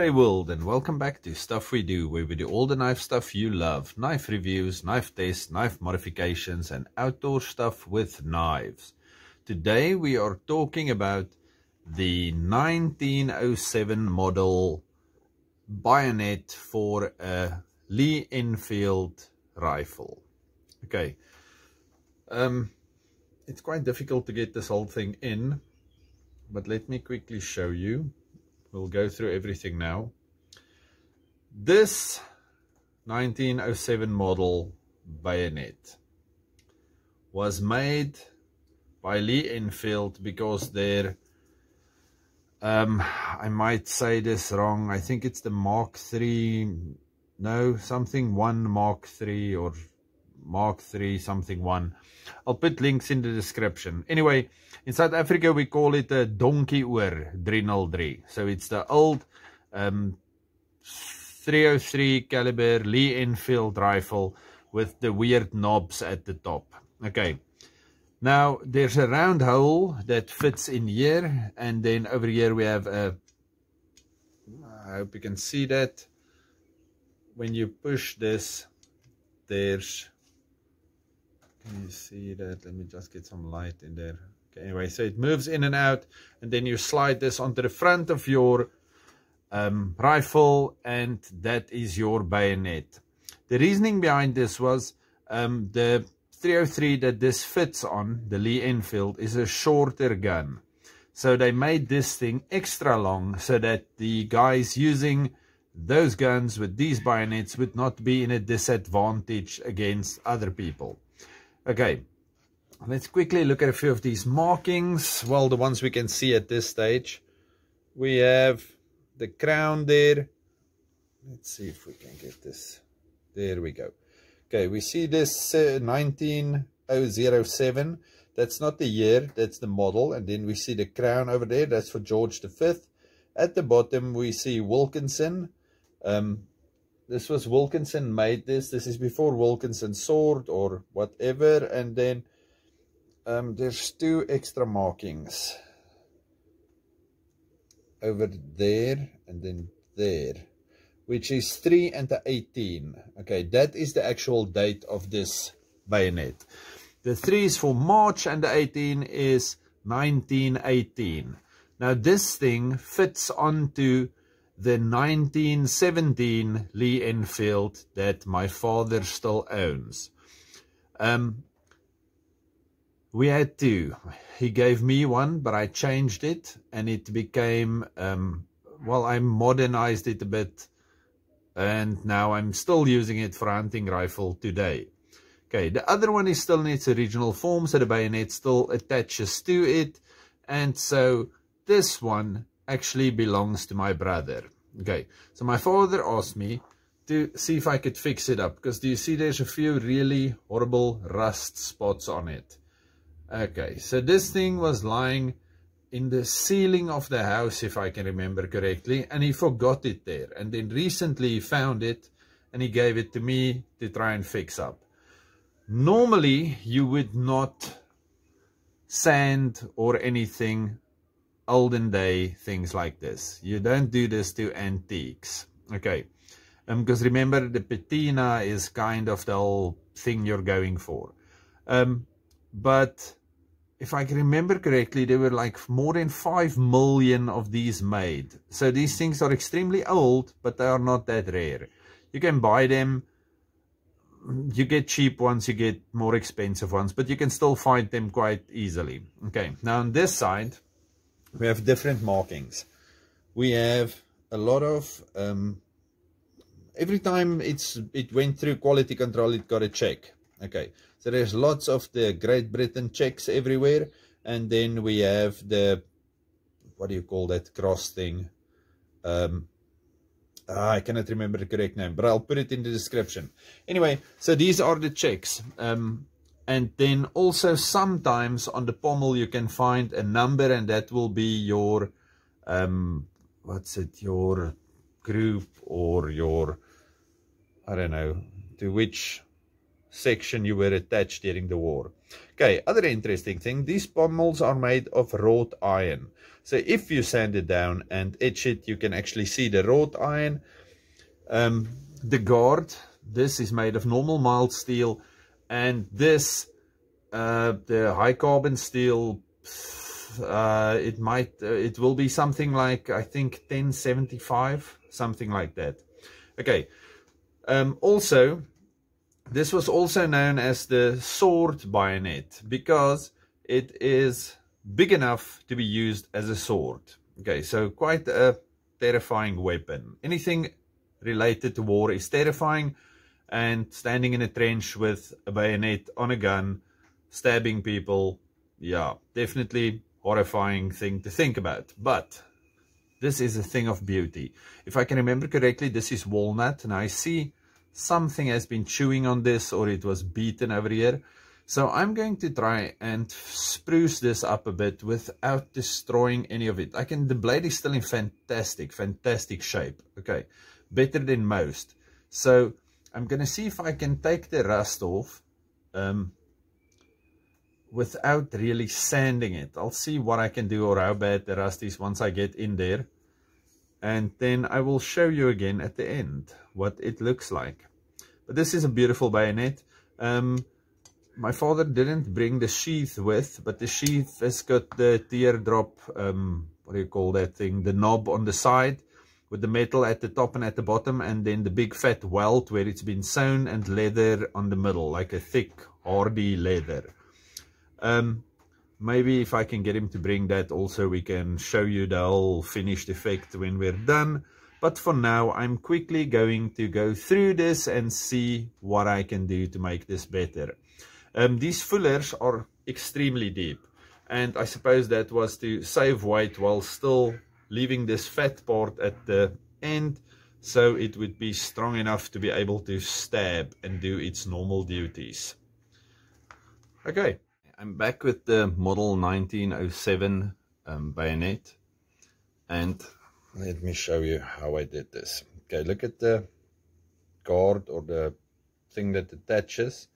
G'day world and welcome back to Stuff We Do where we do all the knife stuff you love. Knife reviews, knife tests, knife modifications and outdoor stuff with knives. Today we are talking about the 1907 model bayonet for a Lee Enfield rifle. Okay, um, it's quite difficult to get this whole thing in, but let me quickly show you. We'll go through everything now. This 1907 model bayonet was made by Lee Enfield because their um I might say this wrong. I think it's the Mark 3 no, something 1 Mark 3 or Mark 3 something 1. I'll put links in the description. Anyway, in South Africa, we call it a donkie oor 303. So it's the old um, 303 caliber Lee Enfield rifle with the weird knobs at the top. Okay. Now, there's a round hole that fits in here. And then over here we have a... I hope you can see that. When you push this, there's... You see that? Let me just get some light in there. Okay, anyway, so it moves in and out, and then you slide this onto the front of your um, rifle, and that is your bayonet. The reasoning behind this was um, the 303 that this fits on, the Lee Enfield, is a shorter gun. So they made this thing extra long so that the guys using those guns with these bayonets would not be in a disadvantage against other people. Okay, Let's quickly look at a few of these markings. Well, the ones we can see at this stage. We have the crown there. Let's see if we can get this. There we go. Okay, we see this uh, 19007. That's not the year, that's the model. And then we see the crown over there. That's for George V. At the bottom, we see Wilkinson. Um, this was Wilkinson made this. This is before Wilkinson sword or whatever. And then um, there's two extra markings over there and then there which is 3 and the 18 okay that is the actual date of this bayonet the 3 is for March and the 18 is 1918 now this thing fits onto the 1917 Lee Enfield that my father still owns um, we had two. He gave me one, but I changed it and it became, um, well, I modernized it a bit and now I'm still using it for hunting rifle today. Okay, the other one is still in its original form, so the bayonet still attaches to it. And so this one actually belongs to my brother. Okay, so my father asked me to see if I could fix it up. Because do you see there's a few really horrible rust spots on it. Okay, so this thing was lying in the ceiling of the house, if I can remember correctly, and he forgot it there. And then recently he found it, and he gave it to me to try and fix up. Normally, you would not sand or anything olden day things like this. You don't do this to antiques. Okay, um, because remember the patina is kind of the whole thing you're going for. Um, but if I can remember correctly, there were like more than 5 million of these made. So these things are extremely old, but they are not that rare. You can buy them. You get cheap ones, you get more expensive ones, but you can still find them quite easily. Okay, now on this side, we have different markings. We have a lot of... Um, every time it's it went through quality control, it got a check. Okay, so there's lots of the Great Britain checks everywhere. And then we have the, what do you call that cross thing? Um, ah, I cannot remember the correct name, but I'll put it in the description. Anyway, so these are the checks. Um, and then also sometimes on the pommel you can find a number and that will be your, um, what's it, your group or your, I don't know, to which section you were attached during the war. Okay, other interesting thing, these pommels are made of wrought iron. So if you sand it down and etch it, you can actually see the wrought iron. Um, the guard, this is made of normal mild steel. And this, uh, the high carbon steel, uh, it might, uh, it will be something like, I think 1075, something like that. Okay. Um, also, this was also known as the sword bayonet because it is big enough to be used as a sword. Okay, so quite a terrifying weapon. Anything related to war is terrifying and standing in a trench with a bayonet on a gun, stabbing people, yeah, definitely horrifying thing to think about. But this is a thing of beauty. If I can remember correctly, this is walnut and I see something has been chewing on this or it was beaten over here. So I'm going to try and spruce this up a bit without destroying any of it. I can, the blade is still in fantastic, fantastic shape. Okay, better than most. So I'm going to see if I can take the rust off um, without really sanding it. I'll see what I can do or how bad the rust is once I get in there. And then I will show you again at the end what it looks like. But this is a beautiful bayonet. Um, my father didn't bring the sheath with, but the sheath has got the teardrop, um, what do you call that thing, the knob on the side with the metal at the top and at the bottom and then the big fat welt where it's been sewn and leather on the middle, like a thick, hardy leather. Um, maybe if I can get him to bring that also, we can show you the whole finished effect when we're done. But for now, I'm quickly going to go through this and see what I can do to make this better. Um, these fullers are extremely deep. And I suppose that was to save weight while still leaving this fat part at the end so it would be strong enough to be able to stab and do its normal duties. Okay, I'm back with the model 1907 um, bayonet and let me show you how I did this. Okay, look at the guard or the thing that attaches.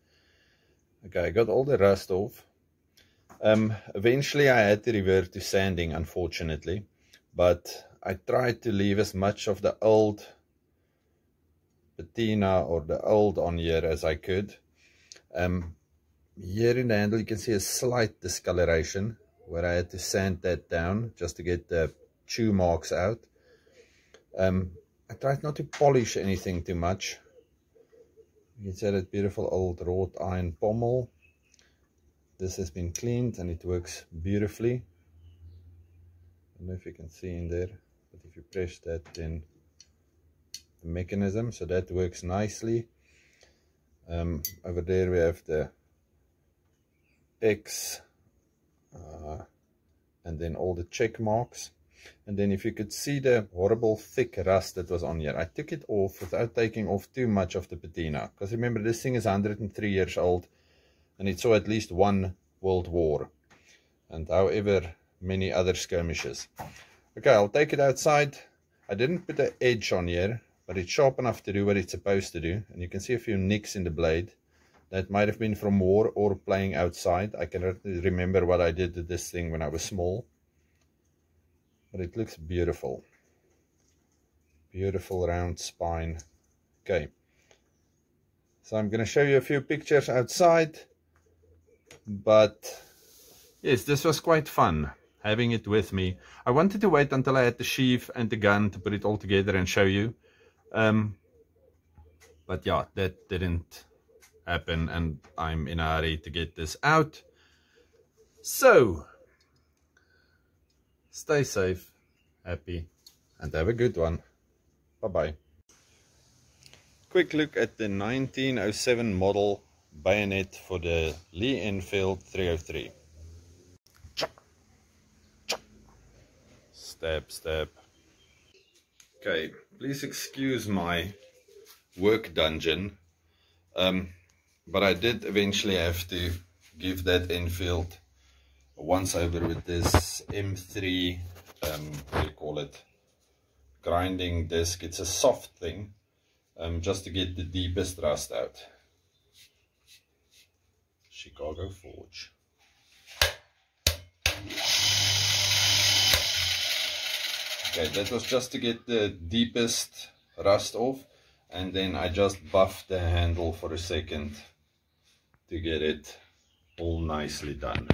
Okay, I got all the rust off. Um, eventually I had to revert to sanding, unfortunately. But I tried to leave as much of the old patina or the old on here as I could. Um, here in the handle you can see a slight discoloration where I had to sand that down just to get the chew marks out. Um, I tried not to polish anything too much. You can see that beautiful old wrought iron pommel. This has been cleaned and it works beautifully. Don't know if you can see in there, but if you press that then the mechanism, so that works nicely. Um, over there we have the X uh, and then all the check marks and then if you could see the horrible thick rust that was on here I took it off without taking off too much of the patina because remember this thing is 103 years old and it saw at least one world war and however many other skirmishes. Okay I'll take it outside. I didn't put an edge on here but it's sharp enough to do what it's supposed to do and you can see a few nicks in the blade. That might have been from war or playing outside. I can remember what I did to this thing when I was small. But it looks beautiful. Beautiful round spine. Okay. So I'm going to show you a few pictures outside but yes this was quite fun having it with me I wanted to wait until I had the sheath and the gun to put it all together and show you um, but yeah that didn't happen and I'm in a hurry to get this out so Stay safe, happy, and have a good one. Bye-bye. Quick look at the 1907 model bayonet for the Lee Enfield 303. Stab, stab. Okay, please excuse my work dungeon. Um, but I did eventually have to give that Enfield once over with this M3, um, what do you call it, grinding disc. It's a soft thing, um, just to get the deepest rust out. Chicago Forge. Okay, that was just to get the deepest rust off and then I just buffed the handle for a second to get it all nicely done.